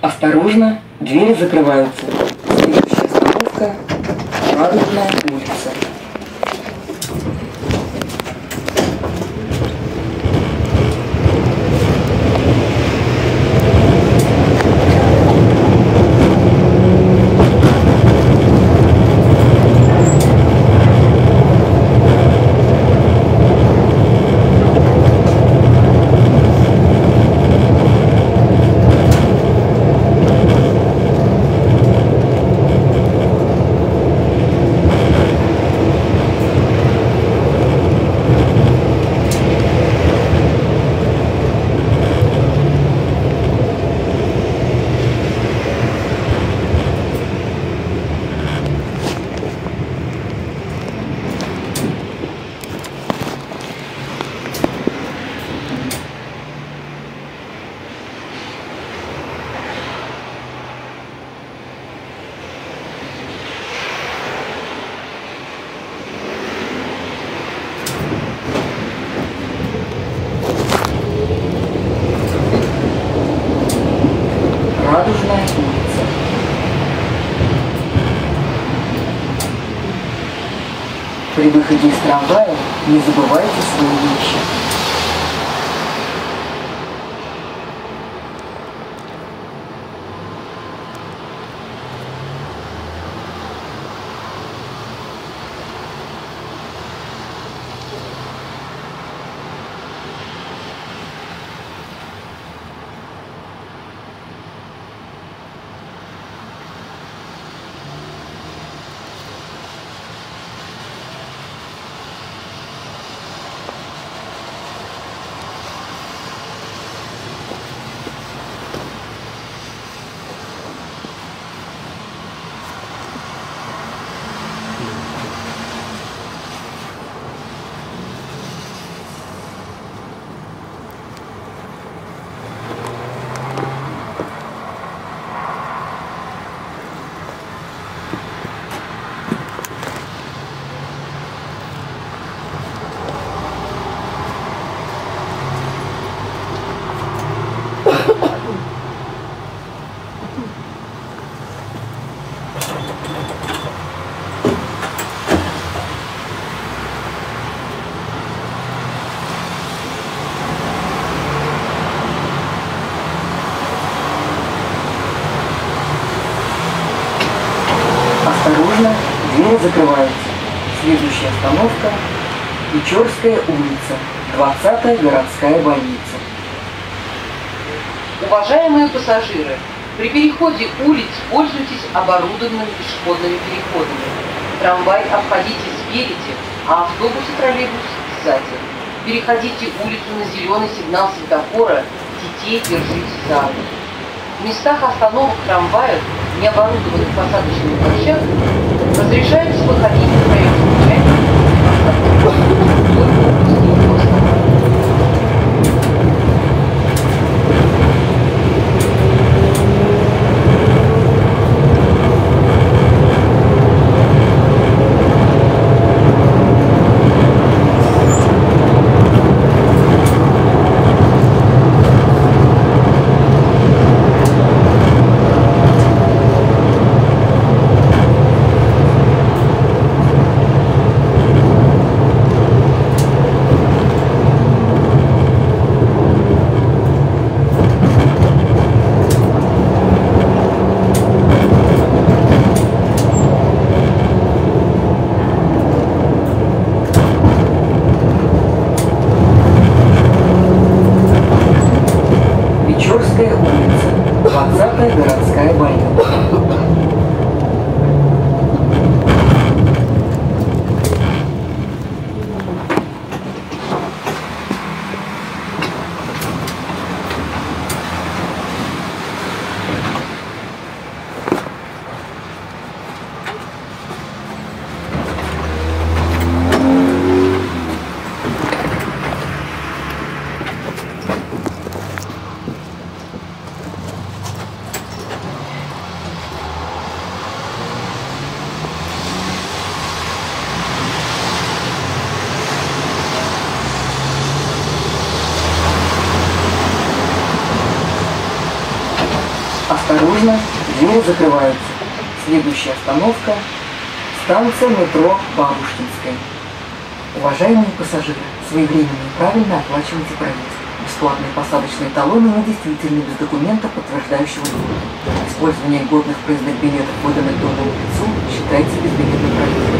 Осторожно, двери закрываются. Следующая остановка – Радужная улица. Радужная улица. При выходе из трамвая не забывайте свои вещи. Осторожно, двери закрываются. Следующая остановка – Печорская улица, 20-я городская больница. Уважаемые пассажиры, при переходе улиц пользуйтесь оборудованными пешеходными переходами. Трамвай обходите спереди, а автобус и троллейбус сзади. Переходите улицу на зеленый сигнал светофора, детей держите за руку. В местах остановок трамваев, не оборудованных посадочными площадками, разрешается выходить на проезжую Печорская улица, 20-я городская больница. Закрываются. Следующая остановка – станция метро Бабушкинская. Уважаемые пассажиры, своевременно и правильно оплачивайте проезд. Бесплатные посадочные талоны недействительны без документа, подтверждающего вход. Использование годных проездных билетов, выданных другому лицу, считается безбилетным проездом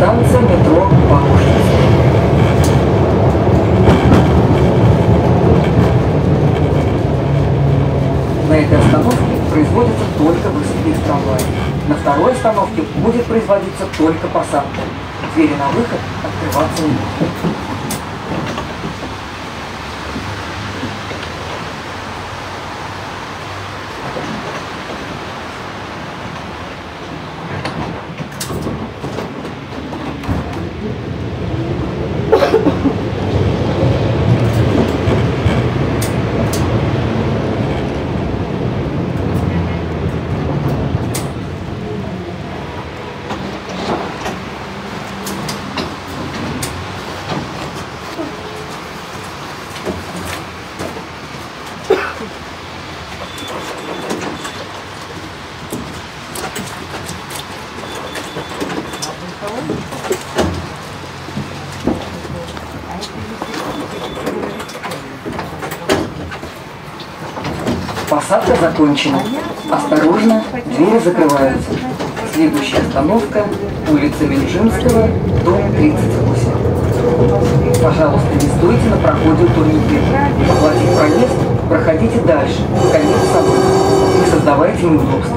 Станция метро Бабушкинская. На этой остановке производится только выходы из трамвая. На второй остановке будет производиться только посадка. Двери на выход открываться не будут. Посадка закончена. Осторожно, двери закрываются. Следующая остановка – улица Минжинского, дом 38. Пожалуйста, не стойте на проходе у турникета. Оплатив проезд, проходите дальше, конец салона. Не создавайте неудобств.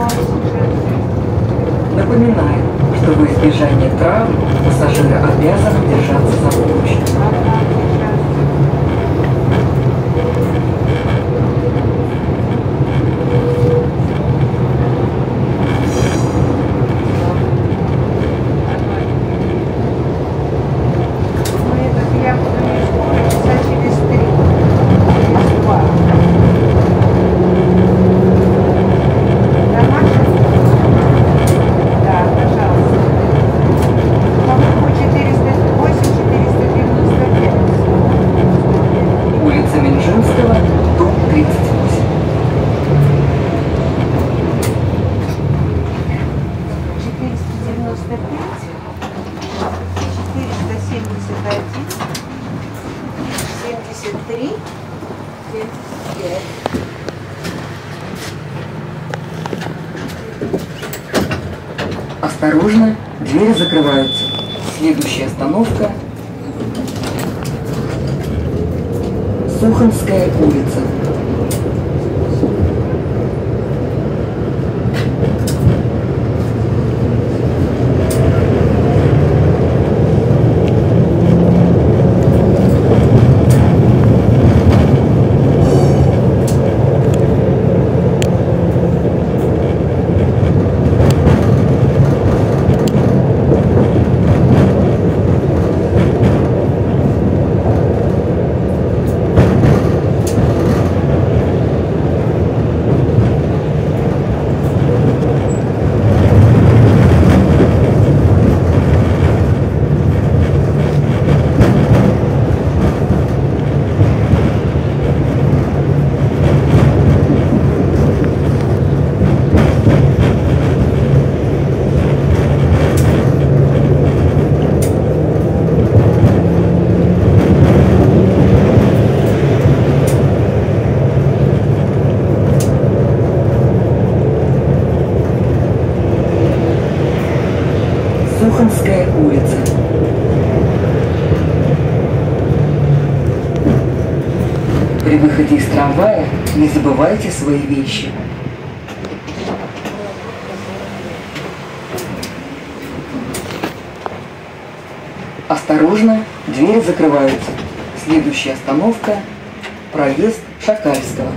Напоминаю, что во избежание травм пассажиры обязаны держаться за поручень. 471, 73, 75. Осторожно, двери закрываются. Следующая остановка – Сухонская улица. При выходе из трамвая не забывайте свои вещи. Осторожно, двери закрываются. Следующая остановка – проезд Шакальского.